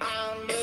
I'm